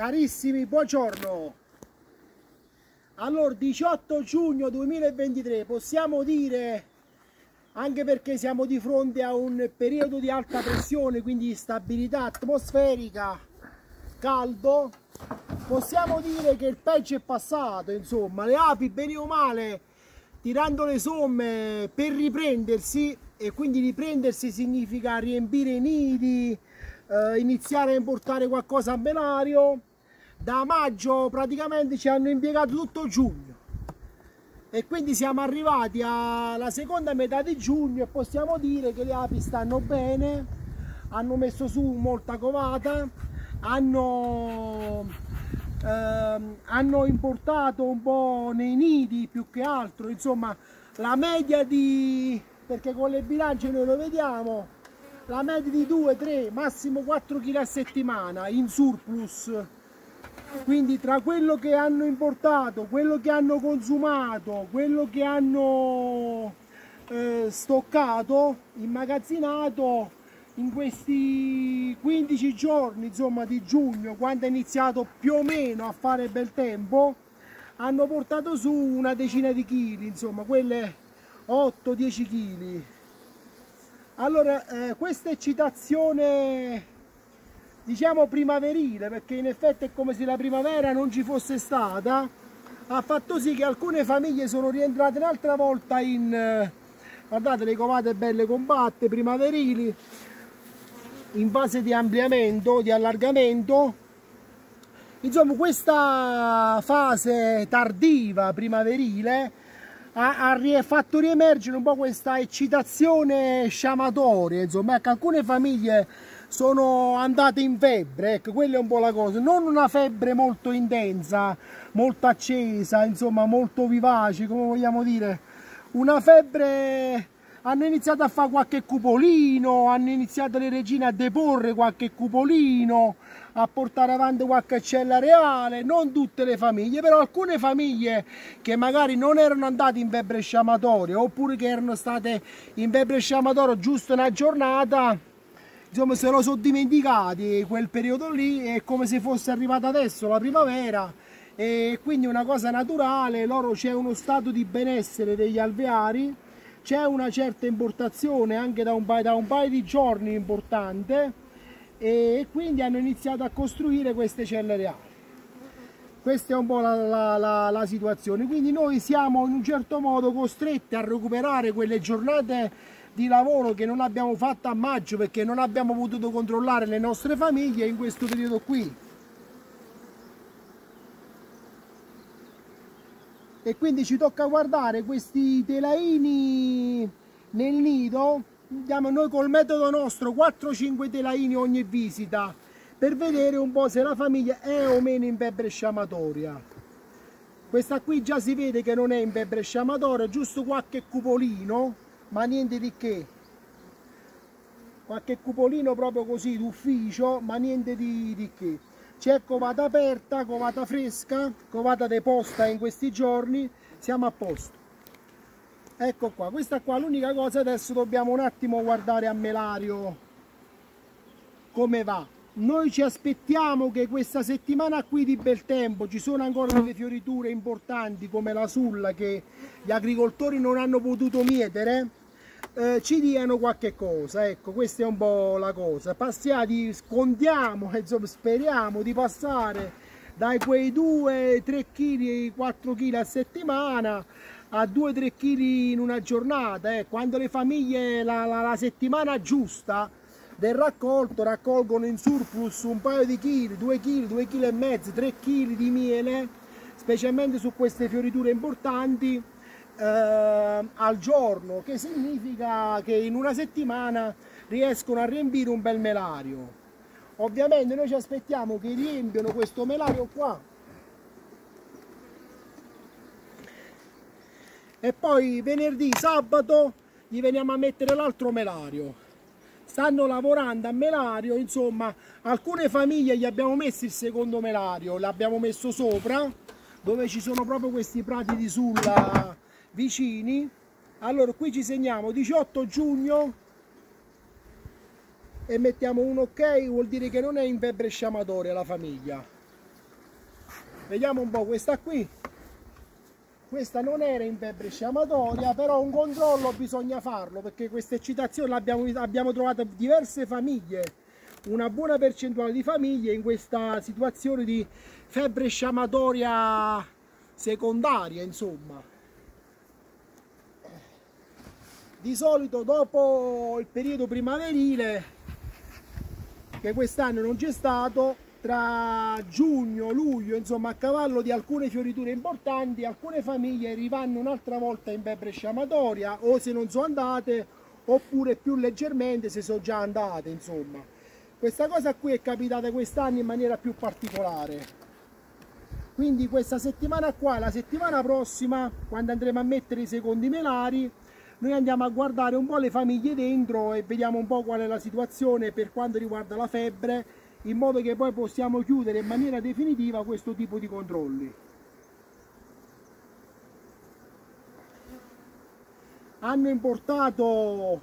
Carissimi, buongiorno. Allora, 18 giugno 2023, possiamo dire, anche perché siamo di fronte a un periodo di alta pressione, quindi stabilità atmosferica, caldo, possiamo dire che il peggio è passato, insomma, le api, bene o male, tirando le somme per riprendersi, e quindi riprendersi significa riempire i nidi, eh, iniziare a importare qualcosa a belario, da maggio praticamente ci hanno impiegato tutto giugno. E quindi siamo arrivati alla seconda metà di giugno e possiamo dire che le api stanno bene hanno messo su molta covata hanno, ehm, hanno importato un po' nei nidi più che altro. Insomma la media di perché con le bilance noi lo vediamo la media di 2 3 massimo 4 kg a settimana in surplus quindi tra quello che hanno importato, quello che hanno consumato, quello che hanno eh, stoccato, immagazzinato in questi 15 giorni insomma di giugno quando è iniziato più o meno a fare bel tempo hanno portato su una decina di chili insomma quelle 8-10 kg allora eh, questa eccitazione diciamo primaverile perché in effetti è come se la primavera non ci fosse stata ha fatto sì che alcune famiglie sono rientrate un'altra volta in eh, guardate le covate belle compatte primaverili in fase di ampliamento di allargamento. Insomma questa fase tardiva primaverile ha, ha fatto riemergere un po' questa eccitazione sciamatoria insomma ecco alcune famiglie sono andate in febbre, ecco, quella è un po' la cosa, non una febbre molto intensa, molto accesa, insomma, molto vivace, come vogliamo dire, una febbre hanno iniziato a fare qualche cupolino, hanno iniziato le regine a deporre qualche cupolino, a portare avanti qualche cella reale, non tutte le famiglie, però alcune famiglie che magari non erano andate in febbre sciamatoria oppure che erano state in febbre sciamatoria giusto una giornata, insomma se lo sono dimenticati quel periodo lì è come se fosse arrivata adesso la primavera e quindi una cosa naturale loro c'è uno stato di benessere degli alveari c'è una certa importazione anche da un, paio, da un paio di giorni importante e quindi hanno iniziato a costruire queste celle reali questa è un po' la, la, la, la situazione. Quindi noi siamo in un certo modo costretti a recuperare quelle giornate di lavoro che non abbiamo fatto a maggio perché non abbiamo potuto controllare le nostre famiglie in questo periodo qui. E quindi ci tocca guardare questi telaini nel nido, diamo noi col metodo nostro 4-5 telaini ogni visita per vedere un po' se la famiglia è o meno in febbre sciamatoria. Questa qui già si vede che non è in febbre sciamatoria, giusto qualche cupolino, ma niente di che. Qualche cupolino proprio così d'ufficio ma niente di, di che. C'è covata aperta, covata fresca covata deposta in questi giorni. Siamo a posto. Ecco qua, questa qua l'unica cosa adesso dobbiamo un attimo guardare a Melario. Come va? Noi ci aspettiamo che questa settimana qui di bel tempo ci sono ancora delle fioriture importanti come la sulla che gli agricoltori non hanno potuto mietere eh, ci diano qualche cosa ecco questa è un po' la cosa passiati scontiamo insomma speriamo di passare dai quei 2 3 kg 4 kg a settimana a 2-3 kg in una giornata eh. quando le famiglie la, la, la, settimana giusta del raccolto raccolgono in surplus un paio di chili 2 kg 2 kg e mezzo 3 kg di miele specialmente su queste fioriture importanti eh, al giorno, che significa che in una settimana riescono a riempire un bel melario. Ovviamente noi ci aspettiamo che riempiano questo melario qua e poi venerdì, sabato gli veniamo a mettere l'altro melario stanno lavorando a melario insomma alcune famiglie gli abbiamo messo il secondo melario l'abbiamo messo sopra dove ci sono proprio questi prati di sulla vicini. Allora qui ci segniamo 18 giugno. E mettiamo un ok vuol dire che non è in febbre sciamatoria la famiglia. Vediamo un po' questa qui. Questa non era in febbre sciamatoria però un controllo bisogna farlo perché questa eccitazione abbiamo, abbiamo trovato diverse famiglie. Una buona percentuale di famiglie in questa situazione di febbre sciamatoria secondaria insomma di solito dopo il periodo primaverile che quest'anno non c'è stato tra giugno, luglio, insomma a cavallo di alcune fioriture importanti, alcune famiglie rivanno un'altra volta in febbre sciamatoria o se non sono andate oppure più leggermente se sono già andate, insomma. Questa cosa qui è capitata quest'anno in maniera più particolare. Quindi questa settimana qua, la settimana prossima, quando andremo a mettere i secondi melari, noi andiamo a guardare un po' le famiglie dentro e vediamo un po' qual è la situazione per quanto riguarda la febbre in modo che poi possiamo chiudere in maniera definitiva questo tipo di controlli. Hanno importato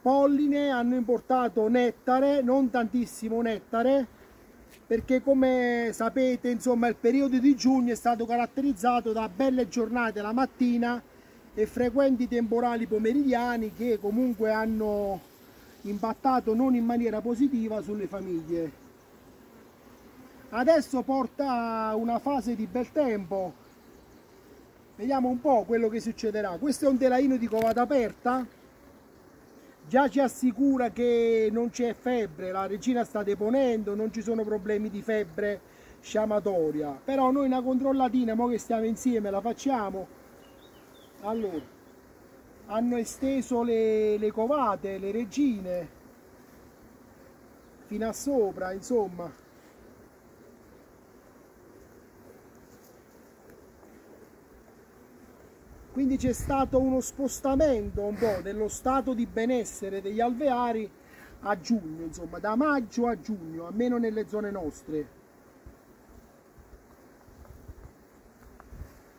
polline, hanno importato nettare, non tantissimo nettare, perché come sapete insomma il periodo di giugno è stato caratterizzato da belle giornate la mattina e frequenti temporali pomeridiani che comunque hanno impattato non in maniera positiva sulle famiglie. Adesso porta una fase di bel tempo, vediamo un po' quello che succederà. Questo è un telaino di covata aperta, già ci assicura che non c'è febbre, la regina sta deponendo, non ci sono problemi di febbre sciamatoria, però noi una controllatina, mo che stiamo insieme, la facciamo. Allora, hanno esteso le, le covate, le regine fino a sopra, insomma. Quindi c'è stato uno spostamento un po' dello stato di benessere degli alveari a giugno, insomma, da maggio a giugno, almeno nelle zone nostre.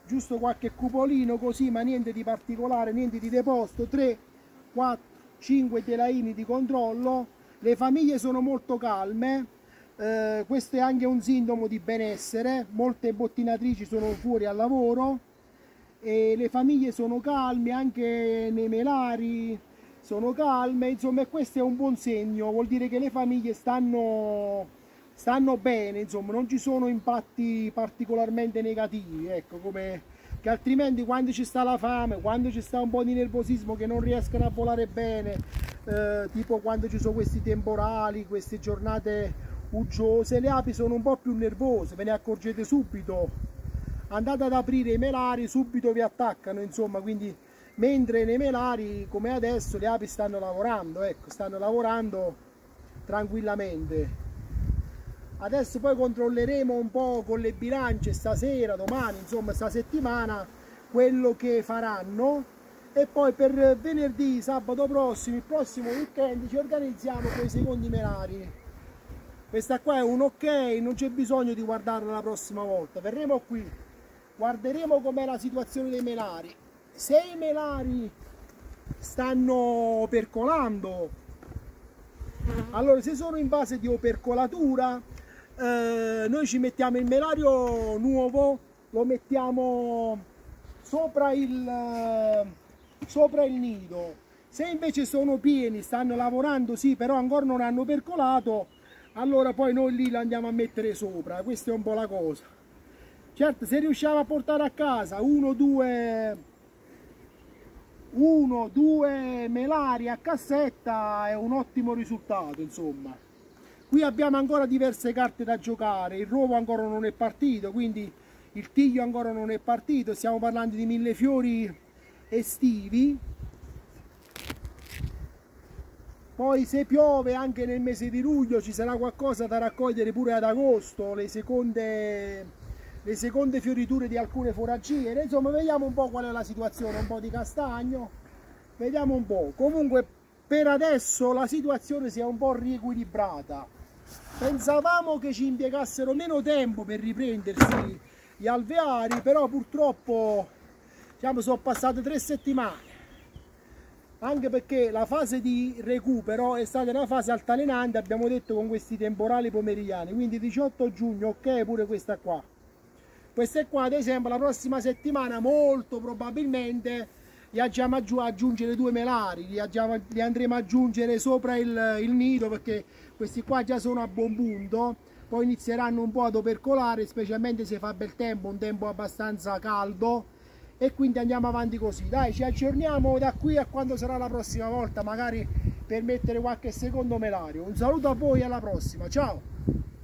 Giusto qualche cupolino così ma niente di particolare niente di deposto. 3 4 5 telaini di controllo. Le famiglie sono molto calme. Eh, questo è anche un sintomo di benessere. Molte bottinatrici sono fuori al lavoro. E le famiglie sono calme anche nei melari sono calme. Insomma questo è un buon segno. Vuol dire che le famiglie stanno stanno bene, insomma, non ci sono impatti particolarmente negativi, ecco, come che altrimenti quando ci sta la fame, quando ci sta un po' di nervosismo che non riescono a volare bene, eh, tipo quando ci sono questi temporali, queste giornate uggiose, le api sono un po' più nervose, ve ne accorgete subito. Andate ad aprire i melari, subito vi attaccano, insomma, quindi mentre nei melari, come adesso, le api stanno lavorando, ecco, stanno lavorando tranquillamente adesso poi controlleremo un po' con le bilance stasera, domani, insomma sta settimana quello che faranno. E poi per venerdì, sabato prossimo, il prossimo weekend ci organizziamo con i secondi melari questa qua è un ok, non c'è bisogno di guardarla la prossima volta. Verremo qui, guarderemo com'è la situazione dei melari. Se i melari stanno percolando allora se sono in fase di opercolatura eh, noi ci mettiamo il melario nuovo, lo mettiamo sopra il, eh, sopra il nido. Se invece sono pieni, stanno lavorando, sì, però ancora non hanno percolato, allora poi noi lì lo andiamo a mettere sopra. Questa è un po' la cosa. Certo, se riusciamo a portare a casa uno, due, uno, due melari a cassetta è un ottimo risultato, insomma. Qui abbiamo ancora diverse carte da giocare, il rovo ancora non è partito, quindi il tiglio ancora non è partito, stiamo parlando di mille fiori estivi. Poi se piove anche nel mese di luglio ci sarà qualcosa da raccogliere pure ad agosto, le seconde, le seconde fioriture di alcune foraggine. Insomma vediamo un po' qual è la situazione, un po' di castagno, vediamo un po'. Comunque per adesso la situazione si è un po' riequilibrata. Pensavamo che ci impiegassero meno tempo per riprendersi gli alveari però purtroppo diciamo, sono passate tre settimane. Anche perché la fase di recupero è stata una fase altalenante abbiamo detto con questi temporali pomeridiani. Quindi 18 giugno ok pure questa qua. Queste qua ad esempio la prossima settimana molto probabilmente li andiamo a aggiungere due melari li, li andremo ad aggiungere sopra il, il nido perché questi qua già sono a buon punto. Poi inizieranno un po' ad opercolare specialmente se fa bel tempo un tempo abbastanza caldo. E quindi andiamo avanti così. Dai ci aggiorniamo da qui a quando sarà la prossima volta magari per mettere qualche secondo melario. Un saluto a voi alla prossima. Ciao